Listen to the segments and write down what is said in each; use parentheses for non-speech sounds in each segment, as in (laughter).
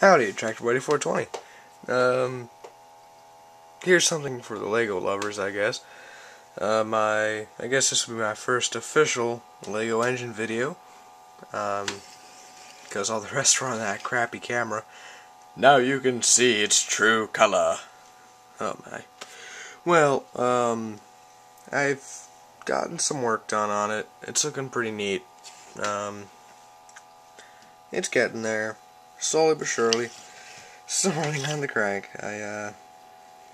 Howdy, tractorboy8420. Um, here's something for the Lego lovers, I guess. Uh, my, I guess this will be my first official Lego engine video. Um, because all the (laughs) rest were on that crappy camera. Now you can see its true color. Oh my. Well, um, I've gotten some work done on it. It's looking pretty neat. Um, it's getting there slowly but surely, (laughs) still running on the crank. I uh,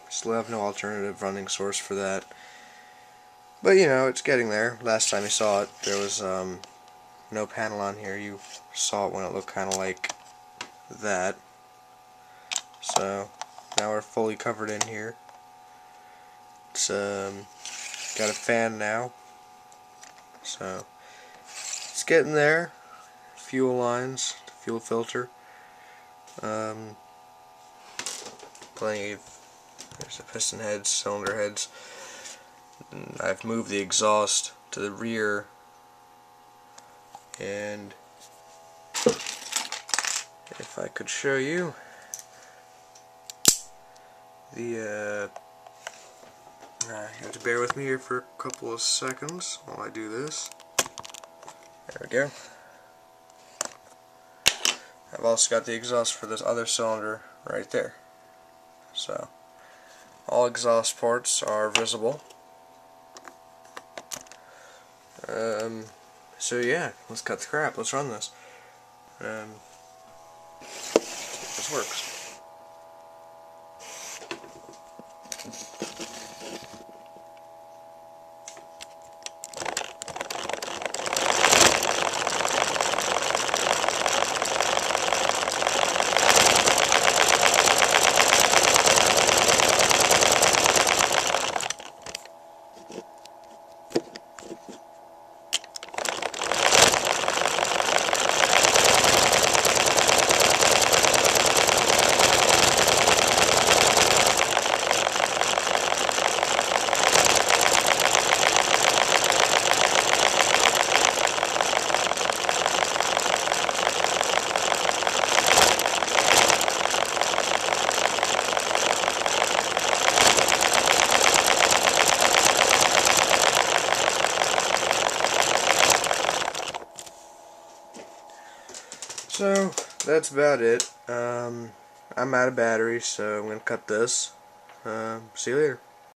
still have no alternative running source for that. But you know, it's getting there. Last time you saw it, there was um, no panel on here. You saw it when it looked kind of like that. So now we're fully covered in here. It's um, got a fan now. So it's getting there. Fuel lines, fuel filter. Um, plenty of there's the piston heads, cylinder heads. I've moved the exhaust to the rear and if I could show you the uh, you have to bear with me here for a couple of seconds while I do this. There we go. I've also got the exhaust for this other cylinder right there. So, all exhaust ports are visible. Um, so yeah, let's cut the crap. Let's run this. Um, this works. So, that's about it. Um, I'm out of battery, so I'm going to cut this. Uh, see you later.